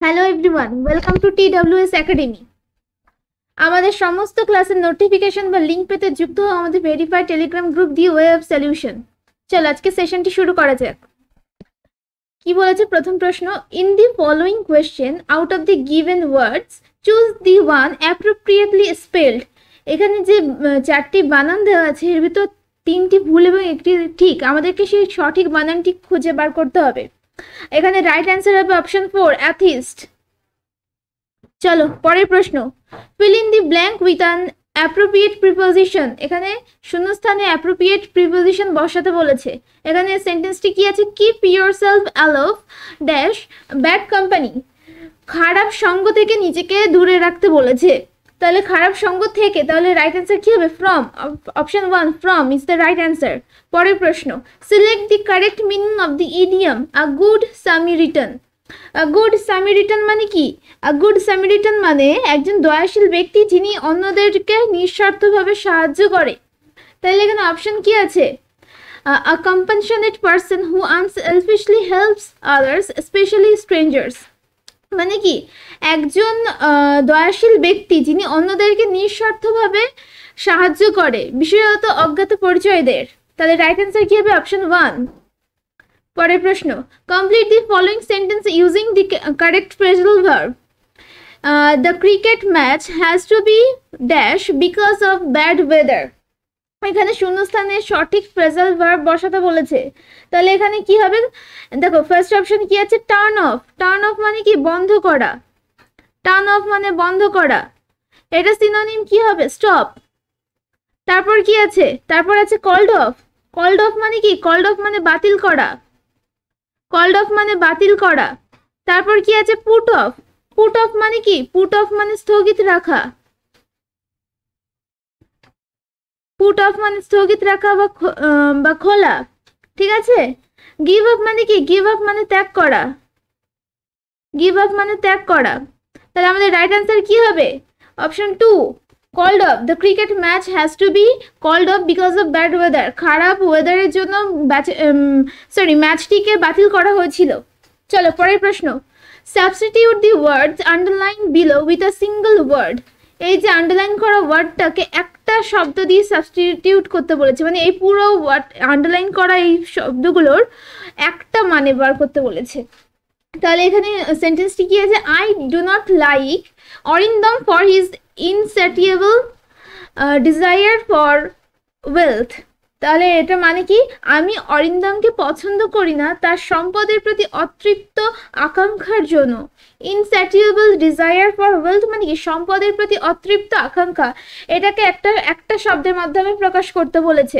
Hello everyone welcome to TWS academy আমাদের সমস্ত ক্লাসের নোটিফিকেশন বা লিঙ্ক পেতে যুক্ত আমাদের verified telegram group the way of solution চল আজকে সেশনটি শুরু করা যাক। কি বলেছে প্রথম প্রশ্ন? In the following question out of the given words choose the one appropriately spelled এখানে যে চারটি বানান দেওয়া আছে, এর ভিতর তিনটি ভুল এবং একটি ঠিক। আমাদেরকে সেই সঠিক বানানটি খুঁজে বার করতে হবে। এখানে রাইট অ্যান্সার হবে অপশন ফোর অ্যাথিস্ট চলো, পরের প্রশ্ন। Fill in the blank with an appropriate preposition এখানে শূন্যস্থানে অ্যাপ্রোপ্রিয়েট প্রিপোজিশন বসাতে বলেছে। এখানে সেন্টেন্সটি কি আছে? Keep yourself aloof dash bad company খারাপ সঙ্গ থেকে নিজেকে দূরে রাখতে বলেছে। তাহলে খারাপ সঙ্গ থেকে, তাহলে রাইট অ্যান্সার কী হবে? From option one from is the right answer পরের প্রশ্ন select the correct meaning of the idiom a good Samaritan a good Samaritan মানে কি? আ গুড সামি রিটার্ন মানে একজন দয়াশীল ব্যক্তি যিনি অন্যদেরকে নিঃস্বার্থভাবে সাহায্য করে। তাহলে এখানে অপশন কি আছে? A compassionate person who unselfishly helps others especially strangers মানে কি, একজন দয়াশীল ব্যক্তি যিনি অন্যদেরকে নিঃস্বার্থভাবে সাহায্য করে, বিশেষত অজ্ঞাত পরিচয়দের। তাহলে রাইট অ্যান্সার কি হবে? অপশন ওয়ান পরের প্রশ্ন complete the following sentence using the correct phrasal verb the cricket match has to be dash because of bad weather এখানে শূন্যস্থানে সঠিক ফ্রেজাল ভার্ব বসাতে বলেছে। তাহলে এখানে কি হবে? দেখো ফার্স্ট অপশন কি আছে? টার্ন অফ টার্ন অফ মানে কি? বন্ধ করা। টার্ন অফ মানে বন্ধ করা। এটা সিনোনিম কি হবে? স্টপ তারপর কি আছে? তারপর আছে কল্ড অফ কল্ড অফ মানে কি? কল্ড অফ মানে বাতিল করা। কল্ড অফ মানে বাতিল করা। তারপর কি আছে? পুট অফ পুট অফ মানে কি? পুট অফ মানে স্থগিত রাখা। পুট অফ মানে স্থগিত রাখা বা বা খোলা, ঠিক আছে? গিভ আপ মানে কি? গিভ আপ মানে ত্যাগ করা। গিভ আপ মানে ত্যাগ করা। তাহলে আমাদের রাইট অ্যান্সার কি হবে? Option two called off the cricket match has to be called off because of bad weather খারাপ ওয়েদারের জন্য সরি ম্যাচটিকে বাতিল করা হয়েছিল। চলো, পরের প্রশ্ন। Substitute the words underline below with a single word এই যে আন্ডারলাইন করা ওয়ার্ডটাকে একটা শব্দ দিয়ে সাবস্টিটিউট করতে বলেছে। মানে এই পুরো আন্ডারলাইন করা এই শব্দগুলোর একটা মানে বার করতে বলেছে। তাহলে এখানে সেন্টেন্সটি কি আছে? I do not like Arindam for his insatiable desire for wealth তাহলে এটা মানে কি? আমি অরিন্দমকে পছন্দ করি না, তার সম্পদের প্রতি অতৃপ্ত আকাঙ্ক্ষার জন্য। ইনস্যাটিয়েবল ডিজায়ার ফর ওয়েলথ মানে কি? সম্পদের প্রতি অতৃপ্ত আকাঙ্ক্ষা। এটাকে একটা একটা শব্দের মাধ্যমে প্রকাশ করতে বলেছে।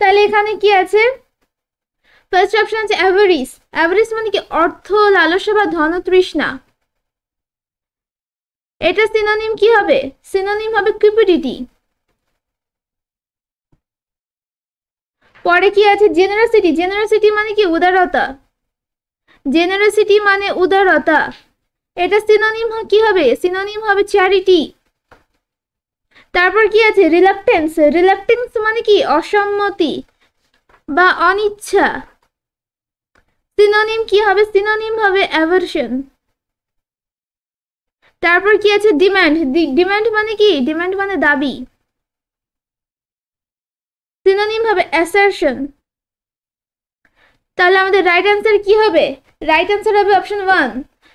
তাহলে এখানে কি আছে? ফার্স্ট অপশন আছে অ্যাভারিস অ্যাভারিস মানে কি? অর্থ, লালসা বা ধনতৃষ্ণা এটা সিনোনিম কি হবে? সিনোনিম হবে কিউপিডিটি পরে কি আছে? জেনারসিটি জেনারসিটি মানে কি? উদারতা। জেনারসিটি মানে উদারতা। এটা সিনোনিম কি হবে? সিনোনিম হবে চ্যারিটি তারপর কি আছে? রিলাক্টেন্স রিলাক্টেন্স মানে কি? অসম্মতি বা অনিচ্ছা। সিনোনিম কি হবে? সিনোনিম হবে অ্যাভারশন তারপর কি আছে? ডিমান্ড ডিম্যান্ড মানে কি? ডিম্যান্ড মানে দাবি। সিনোনিম হবে অ্যাসারশন তাহলে আমাদের রাইট অ্যান্সার কি হবে? রাইট অ্যান্সার হবে অপশন ওয়ান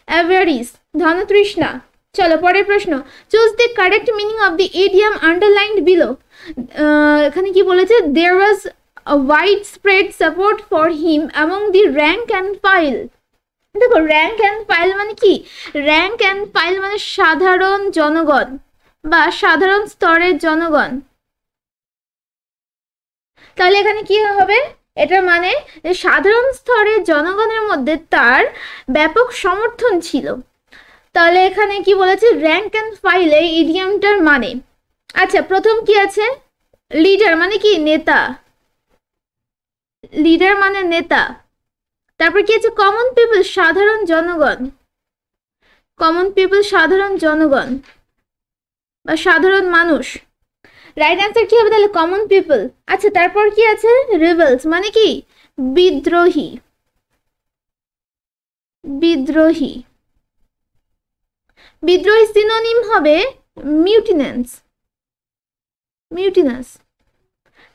অ্যাভারিস ধনতৃষ্ণা। চলো, পরের প্রশ্ন। Choose the correct meaning of the idiom underlined below এখানে কি বলেছে? There was a widespread support for him among the rank and file. দেখো র্যাঙ্ক অ্যান্ড ফাইল মানে কি? র্যাঙ্ক অ্যান্ড ফাইল মানে সাধারণ জনগণ বা সাধারণ স্তরের জনগণ। তাহলে এখানে কি হবে? এটা মানে সাধারণ স্তরের জনগণের মধ্যে তার ব্যাপক সমর্থন ছিল। তাহলে এখানে কি বলেছে? র্যাঙ্ক অ্যান্ড ফাইল ইডিয়ামটার মানে। আচ্ছা প্রথম কি আছে? লিডার মানে কি? নেতা। লিডার মানে নেতা। তারপর কি আছে? কমন পিপল সাধারণ জনগণ। কমন পিপল সাধারণ জনগণ বা সাধারণ মানুষ। রাইট অ্যান্সার কি হবে তাহলে? কমন পিপল আচ্ছা তারপর কি আছে? রিভেলস মানে কি? বিদ্রোহী। বিদ্রোহী। বিদ্রোহী সিনোনিম হবে মিউটিনেন্স মিউটিনাস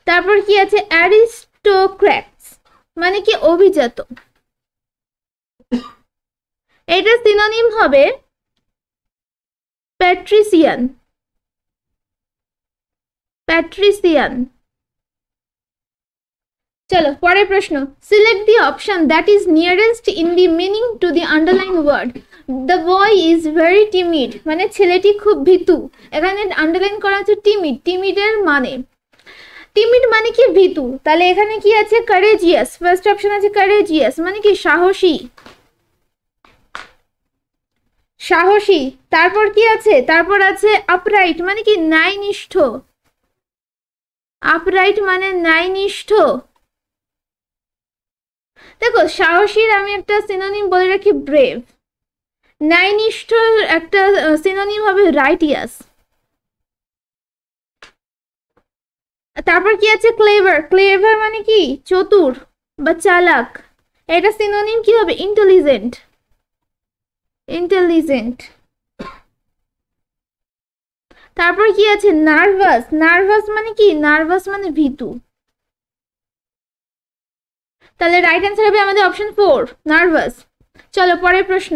তারপর কি আছে? অ্যারিস্টোক্র্যাটস মানে কি? অভিজাত। এটা সিনোনিম হবে প্যাট্রিসিয়ান প্যাট্রিসিয়ান চলো, পরের প্রশ্ন। Select the option that is nearest in the meaning to the underline word the boy is very timid মানে ছেলেটি খুব ভীতু। এখানে আন্ডারলাইন করা আছে টিমিড টিমিডের মানে। টিমিড মানে কি ভীতু? তাহলে এখানে কি আছে? কারেজিয়াস ফার্স্ট অপশন আছে কারেজিয়াস মানে কি সাহসী। সাহসী। তারপর কি আছে? তারপর আছে আপরাইট মানে কি ন্যায়নিষ্ঠ। আপরাইট মানে ন্যায়নিষ্ঠ। দেখো, সাহসীর আমি একটা সিনোনিম বলে রাখি ব্রেভ ন্যায়নিষ্ঠ একটা সিনোনিম হবে রাইটিয়াস তারপর কি আছে? ক্লেভার ক্লেভার মানে কি? চতুর বা চালাক। এটা সিনোনিম কি হবে? ইন্টেলিজেন্ট ইন্টেলিজেন্ট তারপর কি আছে? নার্ভাস নার্ভাস মানে কি? নার্ভাস মানে ভীতু। তাহলে রাইট অ্যান্সার হবে আমাদের অপশন ফোর নার্ভাস চলো, পরের প্রশ্ন।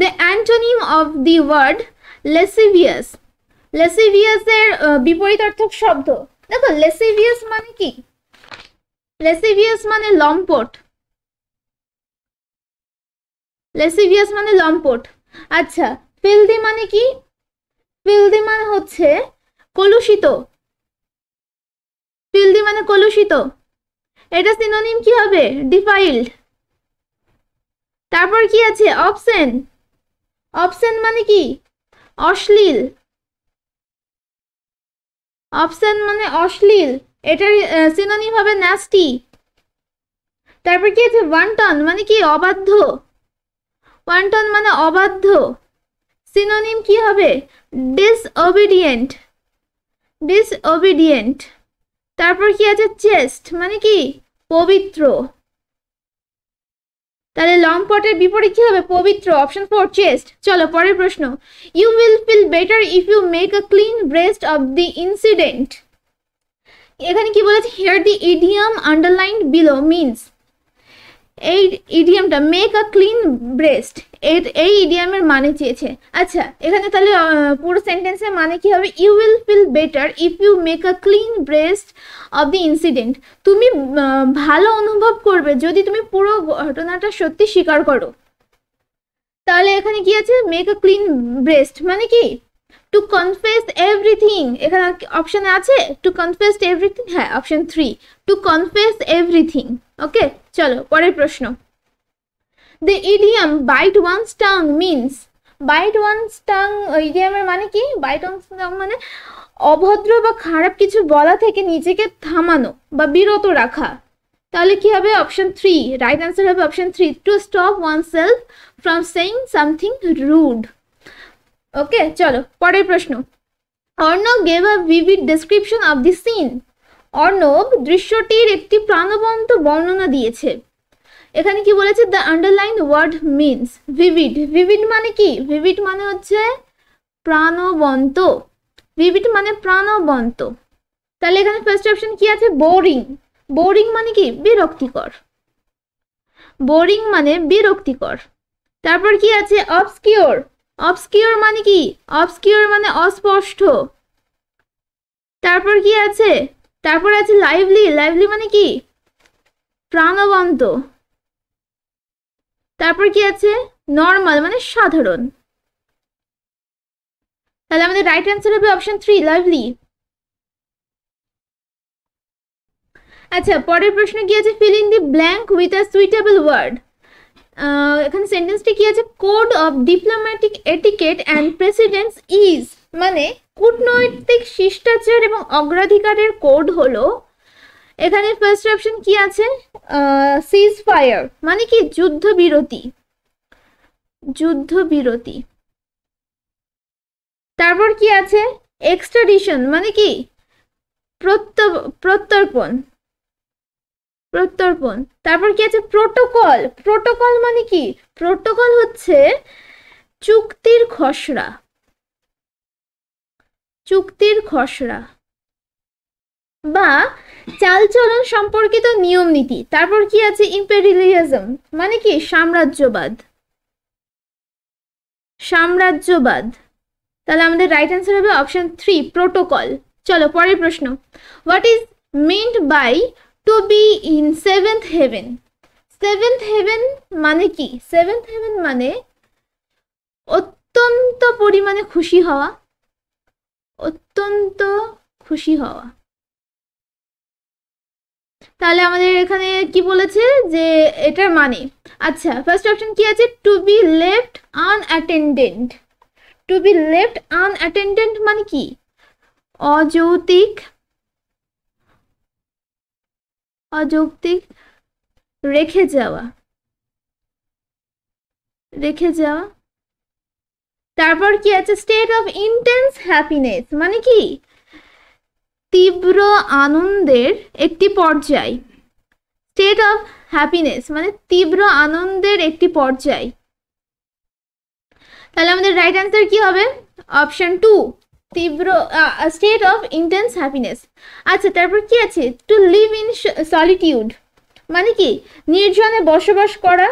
The antonym of the word lascivious লেসিভিয়াসের বিপরীতার্থক শব্দ। দেখো লেসিভিয়াস মানে কি? লেসিভিয়াস মানে লম্পট। লেসিভিয়াস মানে লম্পট। আচ্ছা ফিলদি মানে কি? ফিলদি মানে হচ্ছে কলুষিত। ফিলদি মানে কলুষিত। এটা সিনোনিম কি হবে? ডিফাইল্ড তারপর কি আছে? অপশন অপশন মানে কি? অশ্লীল। অপশন মানে অশ্লীল। এটার সিনোনিম হবে ন্যাস্টি তারপর কি আছে? ওয়ান্টন মানে কি? অবাধ্য। ওয়ান্টন মানে অবাধ্য। সিনোনিম কি হবে? ডিসঅবিডিয়েন্ট ডিসঅবিডিয়েন্ট তারপর কি আছে? চেস্ট মানে কি? পবিত্র। তাহলে লম্পটের বিপরীত কি হবে? পবিত্র অপশন ফোর চেস্ট চলো, পরের প্রশ্ন। You will feel better if you make a clean breast of the incident এখানে কি বলেছে? Here the idiom underline below means এই ইডিয়ামটা মেক আ ক্লিন ব্রেস্ট এর, এই ইডিয়ামের মানে চেয়েছে। আচ্ছা এখানে তাহলে পুরো সেন্টেন্সের মানে কি হবে? You will feel better if you make a clean breast of the incident তুমি ভালো অনুভব করবে যদি তুমি পুরো ঘটনাটা সত্যি স্বীকার করো। তাহলে এখানে কি আছে? মেক আ ক্লিন ব্রেস্ট মানে কি? টু কনফেস এভরিথিং এখানে অপশানে আছে টু কনফেস এভরিথিং হ্যাঁ option three to confess everything okay চলো, পরের প্রশ্ন। দ্য ইডিয়াম বাইট ওয়ান স্টাং মিনস বাইট ওয়ান টাং ইডিয়ামের মানে কি? বাইট ওয়ান স্টাং মানে অভদ্র বা খারাপ কিছু বলা থেকে নিজেকে থামানো বা বিরত রাখা। তাহলে কি হবে? অপশন থ্রি রাইট অ্যান্সার হবে option three to stop oneself from saying something rude okay চলো, পরের প্রশ্ন। Arnab gave a vivid description of the scene Arnab দৃশ্যটির একটি প্রাণবন্ত বর্ণনা দিয়েছে। এখানে কি বলেছে? The underline word means vivid vivid মানে কি? ভিভিড মানে হচ্ছে প্রাণবন্ত। ভিভিড মানে প্রাণবন্ত। তাহলে এখানে ফার্স্ট অপশন কি আছে? বোরিং বোরিং মানে কি? বিরক্তিকর। বোরিং মানে বিরক্তিকর। তারপর কি আছে? অবস্কিওর অবস্কিওর মানে কি? অবস্কিওর মানে অস্পষ্ট। তারপর কি আছে? তারপর আছে লাইভলি লাইভলি মানে কি? প্রাণবন্ত। তারপর কি আছে? নর্মাল মানে সাধারণ। তাহলে আমাদের রাইট অ্যান্সার হবে অপশন থ্রি লাইভলি আচ্ছা পরের প্রশ্ন কি আছে? Fill in the blank with a suitable word এখানে সেন্টেন্সটি কি আছে? Code of diplomatic etiquette and precedence is মানে কূটনৈতিক শিষ্টাচার এবং অগ্রাধিকারের কোড হলো, এখানে ফার্স্ট অপশন কি আছে? সিজ ফায়ার মানে কি? যুদ্ধবিরতি। যুদ্ধবিরতি। তারপর কি আছে? এক্সট্রাডিশন মানে কি? প্রত্যর্পণ। প্রত্যর্পণ। তারপর কি আছে? প্রোটোকল। প্রোটোকল মানে কি? প্রোটোকল হচ্ছে চুক্তির খসড়া। চুক্তির খসড়া। বা চালচলন সম্পর্কিত নিয়ম নীতি। তারপর কি আছে? ইম্পেরিয়ালিজম মানে কি? সাম্রাজ্যবাদ। সাম্রাজ্যবাদ। তাহলে আমাদের রাইট অ্যান্সার হবে অপশন থ্রি প্রোটোকল চলো, পরের প্রশ্ন। What is meant by to be in seventh heaven seventh heaven মানে কি? সেভেন্থ হেভেন মানে অত্যন্ত পরিমাণে খুশি হওয়া, অত্যন্ত খুশি হওয়া। তাহলে আমাদের এখানে কি বলেছে? যে এটার মানে আচ্ছা ফার্স্ট অপশন কি আছে? To be left unattended to be left unattended মানে কি? অযৌক্তিক অযৌক্তিক রেখে যাওয়া। রেখে যাওয়া। তারপর কি আছে? স্টেট অফ ইন্টেন্স হ্যাপিনেস মানে কি? তীব্র আনন্দের একটি পর্যায়। স্টেট অফ হ্যাপিনেস মানে তীব্র আনন্দের একটি পর্যায়। তাহলে আমাদের রাইট অ্যান্সার কি হবে? অপশন টু তীব্র স্টেট অফ ইন্টেন্স হ্যাপিনেস আচ্ছা তারপর কি আছে? টু লিভ ইন সলিটিউড মানে কি? নির্জনে বসবাস করা।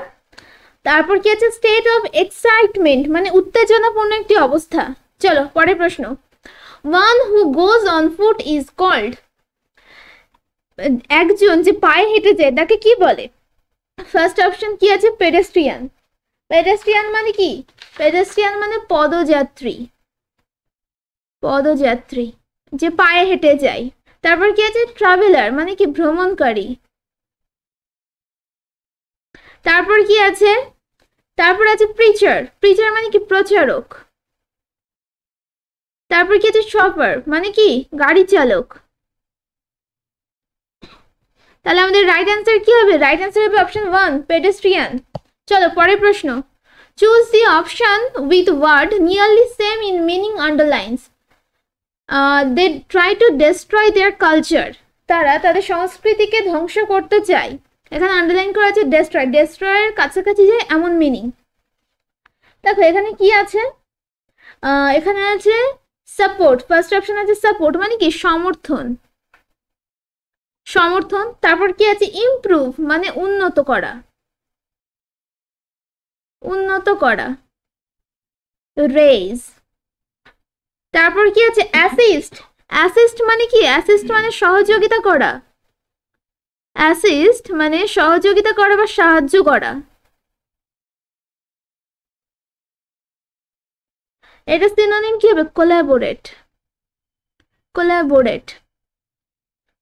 তারপর কি আছে? স্টেট অফ এক্সাইটমেন্ট মানে উত্তেজনাপূর্ণ একটি অবস্থা। চলো, পরের প্রশ্ন। One who goes on foot is called একজন যে পায়ে হেঁটে যায়, তাকে কি বলে? ফার্স্ট অপশন কি আছে? পেডেস্ট্রিয়ান পেডেস্ট্রিয়ান মানে কি? পেডেস্ট্রিয়ান মানে পদযাত্রী। পদযাত্রী, যে পায়ে হেঁটে যায়। তারপর কি আছে ট্রাভেলার মানে কি ভ্রমণকারী। তারপর কি আছে? তারপর আছে প্রিচার প্রিচার মানে কি প্রচারক। তারপর কি আছে শপার মানে কি গাড়ি চালক। তাহলে আমাদের রাইট অ্যান্সার কি হবে? রাইট অ্যান্সার হবে অপশন ওয়ান পেডেস্ট্রিয়ান চলো, পরের প্রশ্ন। Choose the option with word nearly same in meaning underlines they try to destroy their culture তারা তাদের সংস্কৃতিকে ধ্বংস করতে চায়। এখানে আন্ডারলাইন করা আছে ডেস্ট্রয় ডেস্ট্রয়ের কাছাকাছি যায় এমন মিনিং দেখো, এখানে কি আছে? এখানে আছে সাপোর্ট ফার্স্ট অপশন আছে সাপোর্ট মানে কি? সমর্থন। সমর্থন। তারপর কি আছে? ইমপ্রুভ মানে উন্নত করা। উন্নত করা। রেজ তারপর কি আছে? অ্যাসিস্ট অ্যাসিস্ট মানে কি? অ্যাসিস্ট মানে সহযোগিতা করা। অ্যাসিস্ট মানে সহযোগিতা করা বা সাহায্য করা। এটা সিনোনিম কি হবে? কোলাবোরেট কোলাবোরেট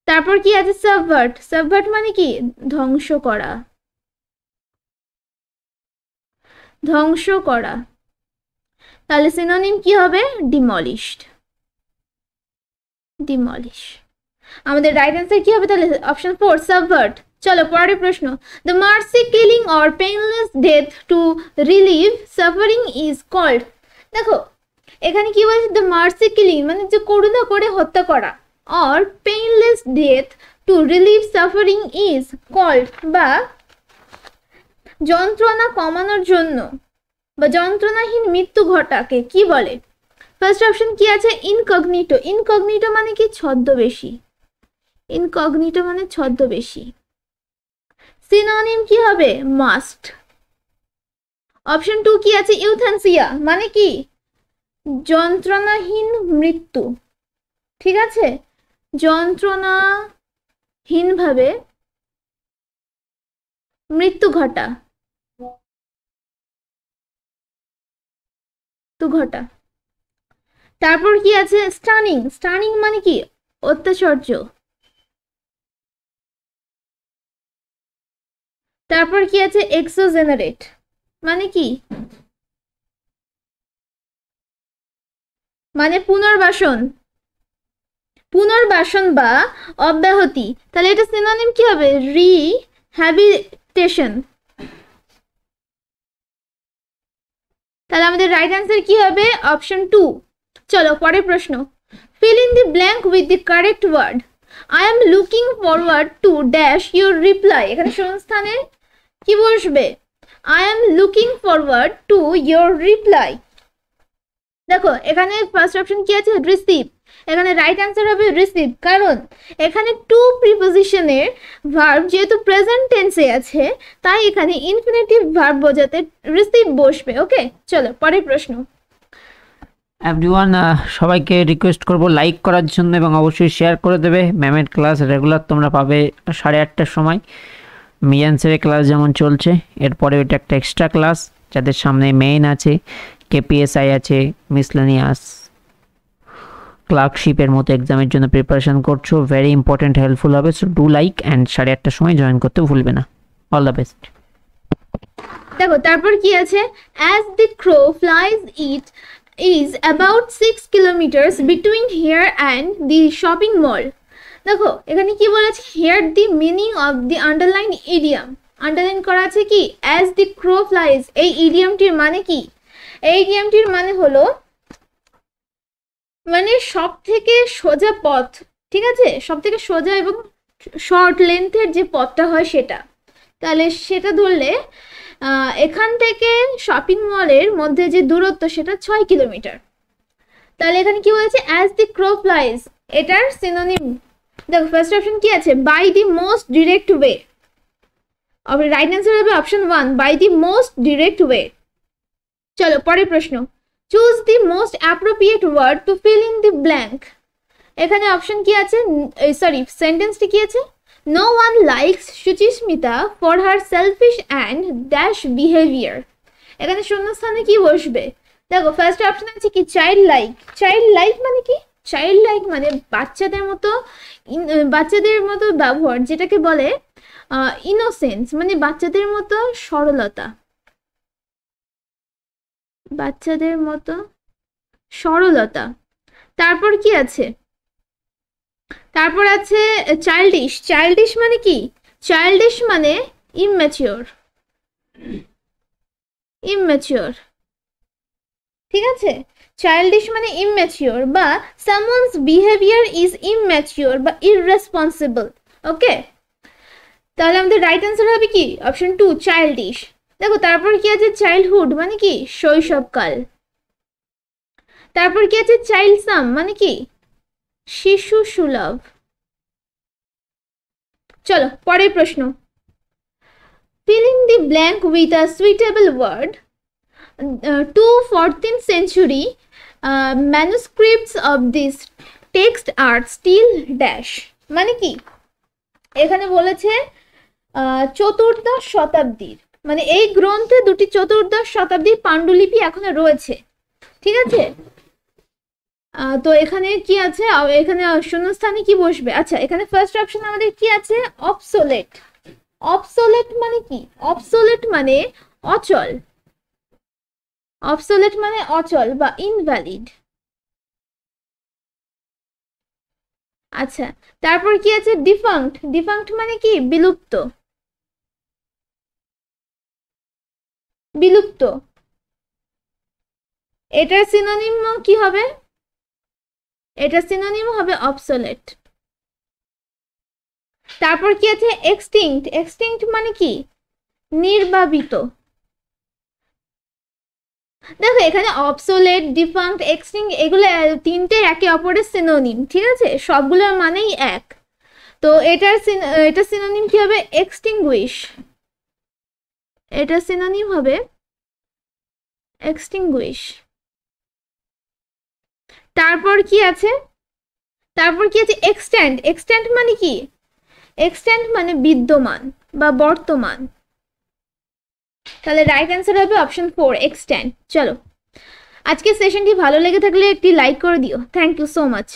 তারপর কি আছে? সাবভার্ট সাবভার্ট মানে কি? ধ্বংস করা। ধ্বংস করা। তাহলে সিনোনিম কি হবে? ডিমলিশড ডিমলিশ আমাদের রাইট অ্যান্সার কি হবে? তাহলে অপশন ফোর সাবভার্ট চলো, পরের প্রশ্ন। The mercy killing or painless death to relieve suffering is called দেখো, এখানে কি বলছে? দ্য মার্সি কিলিং মানে যে করুণা করে হত্যা করা or painless death to relieve suffering is called বা যন্ত্রণা কমানোর জন্য বা যন্ত্রণাহীন মৃত্যু ঘটাকে কি বলে? ফার্স্ট অপশন কি আছে? ইনকগনিটো ইনকগনিটো মানে কি? ছদ্মবেশী। ইনকগনিটো মানে ছদ্মবেশী। সিনোনিম কি হবে? মাস্ট অপশন টু কি আছে? ইউথেন্সিয়া মানে কি? যন্ত্রণাহীন মৃত্যু। ঠিক আছে? যন্ত্রণাহীনভাবে মৃত্যু ঘটা। ঘটা। তারপর কি আছে? স্টানিং স্টানিং মানে কি? অত্যাচার্য তারপর কি আছে? এক্সোজেনারেট মানে কি? মানে পুনর্বাসন। পুনর্বাসন বা অব্যাহতি। তাহলে এটা সিনোনিম কি হবে? রিহ্যাবিটেশন তাহলে আমাদের রাইট অ্যান্সার কি হবে? অপশন টু চলো, পরের প্রশ্ন। Fill in the blank with the correct word I am looking forward to dash your reply এখানে সংস্থানে কি বসবে? I am looking forward to your reply দেখো, এখানে ফার্স্ট অপশন কি আছে? রিসিভ এখানে রাইট অ্যান্সার হবে রিসিভ কারণ এখানে টু প্রিপোজিশনের ভার্ব যেহেতু প্রেজেন্ট টেন্সে আছে, তাই এখানে ইনফিনিটিভ ভার্ব বোঝাতে রিসিভ বসবে ওকে চলো, পরের প্রশ্ন। এভরিওয়ান সবাইকে রিকোয়েস্ট করব লাইক করার জন্য এবং অবশ্যই শেয়ার করে দেবে। ম্যামের ক্লাস রেগুলার তোমরা পাবে সাড়ে আটটার সময়। মিয়ান ক্লাস যেমন চলছে, এরপরে ওইটা একটা এক্সট্রা ক্লাস যাদের সামনে মেইন আছে কেপিএসআই আছে মিসলেনিয়াস ক্লার্কশিপের মতো এক্সামের জন্য প্রিপারেশন করছ ভেরি ইম্পর্ট্যান্ট হেল্পফুল হবে সো ডু লাইক অ্যান্ড সাড়ে আটটার সময় জয়েন করতে ভুলবে না। অল দ্য বেস্ট দেখো, তারপর কি আছে? As the crow flies it is about six kilometres between here and the shopping mall দেখো, এখানে কি বলেছে? Here the meaning of the underline idiom underline করা আছে কি? অ্যাজ দি ক্রো ফ্লাইজ এই ইডিয়ামটির মানে কি? এই ইডিয়ামটির মানে হলো মানে সব থেকে সোজা পথ, ঠিক আছে? সব থেকে সোজা এবং শর্ট লেন্থের যে পথটা হয় সেটা। তাহলে সেটা ধরলে এখান থেকে শপিং মলের মধ্যে যে দূরত্ব সেটা ছয় কিলোমিটার। তাহলে এখানে কি বলেছে? অ্যাজ দি ক্রো ফ্লাইজ এটার সিনোনিম দেখো ফার্স্ট অপশন কি আছে? By the most direct way right answer হবে option one by the most direct way চলো, পরের প্রশ্ন। Choose the most appropriate word to fill in the blank এখানে option কি আছে? সরি সেন্টেন্সটি কি আছে? No one likes Suchismita for her selfish and dash behaviour এখানে শূন্যস্থানে কি বসবে? দেখো ফার্স্ট অপশন আছে কি? চাইল্ড লাইক চাইল্ড লাইক মানে কি? চাইল্ড লাইক মানে বাচ্চাদের মতো বাচ্চাদের মতো ব্যবহার, যেটাকে বলে ইনোসেন্স মানে বাচ্চাদের মতো সরলতা। বাচ্চাদের মতো সরলতা। তারপর কি আছে? তারপর আছে চাইল্ডিশ চাইল্ডিশ মানে কি? চাইল্ডিশ মানে ইম্যাচিওর ইম্যাচিওর ঠিক আছে? চাইল্ডিশ মানে ইম্যাচিওর বা সামওয়ানস বিহেভিয়ার ইজ ইম্যাচিওর বা ইররেসপন্সিবল ওকে তাহলে আমাদের রাইট অ্যান্সার হবে কি? অপশন টু চাইল্ডিশ দেখো, তারপর কি আছে? চাইল্ডহুড মানে কি? শৈশবকাল। তারপর কি আছে? চাইল্ড সাম মানে কি? শিশু সুলভ। চলো, পরের প্রশ্ন। Filling the blank with a suitable word two fourteen century manuscripts of this text are still dash মানে কি? এখানে বলেছে চতুর্দশ শতাব্দীর। মানে এই গ্রন্থে দুটি চতুর্দশ শতাব্দীর পাণ্ডুলিপি এখনও রয়েছে। ঠিক আছে? তো এখানে কি আছে? এখানে শূন্যস্থানে কি বসবে? আচ্ছা এখানে ফার্স্ট অপশন আমাদের কি আছে? অবসোলেট অবসোলেট মানে কি? অবসোলেট মানে অচল। অবসোলেট মানে অচল বা ইনভ্যালিড আচ্ছা তারপর কি আছে? ডিফাঙ্ক্ট ডিফাঙ্ক্ট মানে কি? বিলুপ্ত। বিলুপ্ত। এটার সিনোনিম কি হবে? এটার সিনোনিম হবে অবসোলেট তারপর কি আছে? এক্সটিংক্ট এক্সটিংক্ট মানে কি? নির্বাবিত। দেখো, এখানে অবসোলেট ডিফাঙ্ক্ট এক্সটিংক্ট এগুলো তিনটে একে অপরের সিনোনিম ঠিক আছে? সবগুলোর মানেই এক। তো এটার এটার সিনোনিম কি হবে? এক্সটিংগুইশ এটার সিনোনিম হবে এক্সটিংগুইশ তারপর কি আছে? তারপর কি আছে? এক্সট্যান্ড এক্সট্যান্ড মানে কি? এক্সট্যান্ড মানে বিদ্যমান বা বর্তমান। তাহলে রাইট অ্যান্সার হবে অপশন ফোর এক্সট্যান্ড চলো। আজকের সেশনটি ভালো লেগে থাকলে একটি লাইক করে দিও। Thank you so much